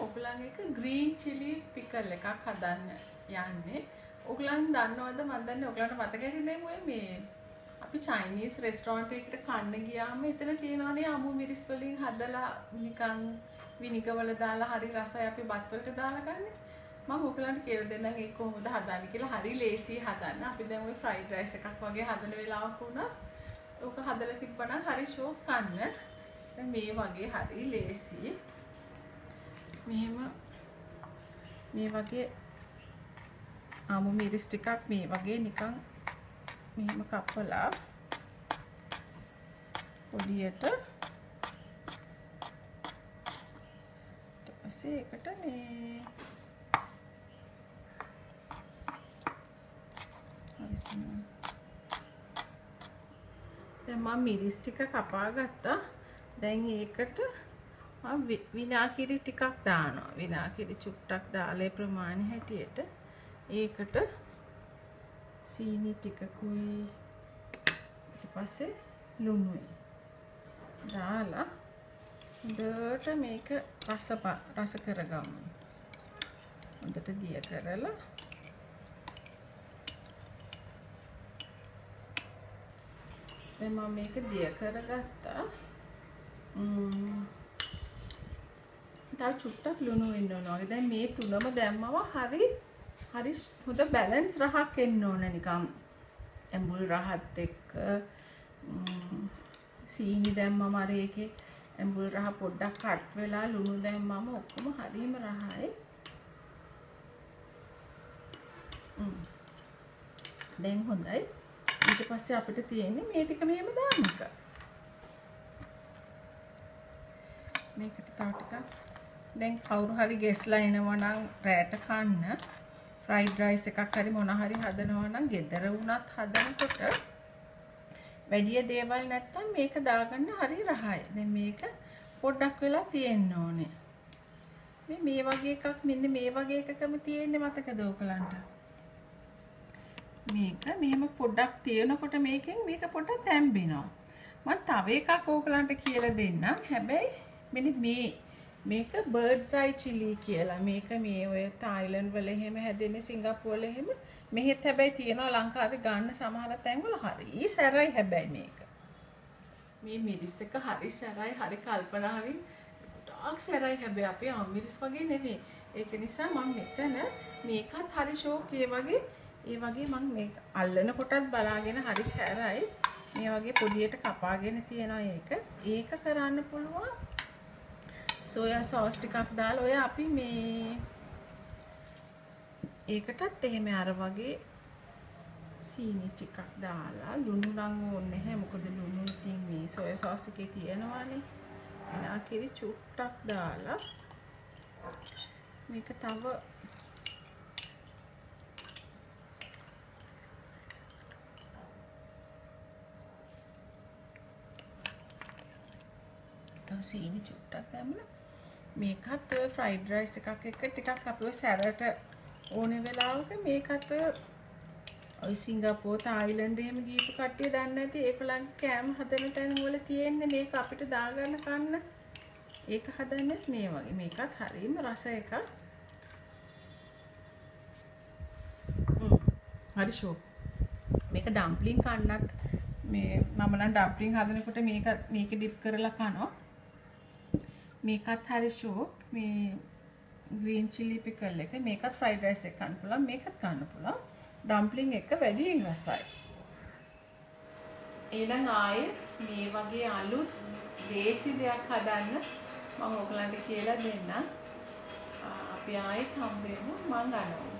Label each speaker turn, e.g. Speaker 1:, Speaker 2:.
Speaker 1: ඔයගොල්ලන් එක green Chile pickle එකක් හදන්න යන්නේ. ඔයගොල්ලන් දන්නවද මන් දන්නේ ඔයගොල්ලන්ට මතක ඇති දැන් ඔය මේ අපි චයිනීස් රෙස්ටෝරන්ට් එකකට කන්න ගියාම එතන තියෙනවානේ අමු මිරිස් වලින් හදලා නිකන් විනිගවල දාලා හරි රසයි අපි බත් වලට දාලා ගන්නේ. මම ඔයගලන්ට කියලා දෙන්නම් ඒක කොහොමද හදන්නේ කියලා. හරි ලේසි හදන්න. අපි දැන් ওই ෆ්‍රයිඩ් රයිස් එකක් වගේ හදන වෙලාවක වුණා ඕක හදලා තිබ්බනම් හරි ෂෝක් කන්න. දැන් මේ වගේ හරි ලේසි. මෙහෙම මේ වගේ ආමු මිරිස් ටිකක් මේ වගේ නිකන් මෙහෙම කපලා පොඩියට ඊට පස්සේ ඒකට මේ හරිසම දැන් මම මිරිස් ටික කපා ගත්තා. දැන් ඒකට මම විනාකිරි ටිකක් දානවා. විනාකිරි චුට්ටක් දාලා ප්‍රමාණය හැටියට ඒකට සීනි ටිකකුයි ඊට පස්සේ ලුණුයි. දාලා හොඳට මේක රස රස කරගමු. හොඳට දිය කරලා දැන් මම මේක දිය කරගත්තා. තව චුට්ටක් ලුණු වෙන්න ඕනවා. දැන් මේ තුනම දැම්මම හරි හරි හොඳ බැලන්ස් රහක් එන්න ඕන නිකම් ඇඹුල් රහත් එක්ක සීනි දැම්මම අර ඒකේ ඇඹුල් රහ පොඩ්ඩක් කට් වෙලා ලුණු දැම්මම ඔක්කොම හරිම රහයි. දැන් හොඳයි. ඊට පස්සේ අපිට තියෙන්නේ මේ ටික මෙහෙම දාන්න එක. මේකට තව ටිකක් දැන් කවුරු හරි ගෙස්ලා එනවා නම් රැට කන්න ෆ්‍රයිඩ් රයිස් එකක් හරි මොන හරි හදනවා නම් ගෙදර වුණත් හදනකොට වැඩි දේවල් නැත්තම් මේක දාගන්න හරි රහයි. දැන් මේක පොඩ්ඩක් වෙලා තියෙන්න ඕනේ. මේ මේ වගේ එකක් මෙන්න මේ වගේ එකකම තියෙන්නේ මතකද ඔයගලන්ට? මේක මෙහෙම පොඩ්ඩක් තියෙනකොට මේකෙන් මේක පොඩ්ඩක් තැම්බෙනවා. මම තව එකක් ඕගලන්ට කියලා දෙන්නම්. හැබැයි මෙන්න මේ මේක බර්ඩ්ස් අයි චිලි කියලා. මේක මේ ඔය තායිලන්ඩ් වල එහෙම හැදෙන්නේ සිංගප්පූර් වල එහෙම. මෙහෙත් හැබැයි තියෙනවා ලංකාවේ ගන්න සමහර තැන්වල හරි සැරයි හැබැයි මේක. මේ මිරිස් එක හරි සැරයි හරි කල්පනාවෙන් ගොඩාක් සැරයි හැබැයි අපේ අමිරිස් වගේ නෙමෙයි. ඒක නිසා මම මෙතන මේකත් හරි ෂෝක් ඒ වගේ ඒ වගේ මම මේක අල්ලන කොටත් බලාගෙන හරි සැරයි. මේ වගේ පොඩියට කපාගෙන තියෙනවා ඒක. ඒක කරන්න පුළුවන් සෝයා සෝස් ටිකක් දාලා ඔය අපි මේ ඒකටත් එහෙම අර වගේ සීනි ටිකක් දාලා ලුණු නම් ඕනේ නැහැ. මොකද ලුණු ඉතින් මේ සෝයා සෝස් එකේ තියෙනවානේ. එනා කිරි චුට්ටක් දාලා මේක තව සීනි චුට්ටක් දැම්මලා මේකත් ඔය ෆ්‍රයිඩ් රයිස් එකක් එක්ක ටිකක් අපි ඔය සැරට ඕනේ වෙලාවක මේකත් ඔය ඔය සිංගප්පූර් තායිලන්ඩ් එහෙම ගිහපු කට්ටිය දන්නේ නැති ඒගොල්ලන්ගේ කෑම හදන තැන් වල තියෙන්නේ මේක අපිට දාගන්න කන්න. ඒක හදන්නේ මේ වගේ. මේකත් හරිම රස එකක්. හරි ෂෝ. මේක ඩම්ප්ලින් කන්නත් මේ මම නම් ඩම්ප්ලින් හදනකොට මේක මේක ඩිප් කරලා කනවා. මේකත් හරි ෂෝක් මේ ග්‍රීන් චිලි පිකල් එක මේකත් ෆ්‍රයිඩ් රයිස් එක කන්න පුළුවන් මේකත් කන්න පුළුවන්. ඩම්ප්ලින් එක වැඩියෙන් රසයි. ඊළඟ ආයෙත් මේ වගේ අලුත් දේසි දෙයක් හදන්න මම ඔයගලන්ට කියලා දෙන්නම් අපි ආයෙත් හම්බෙමු. මං අනෝමා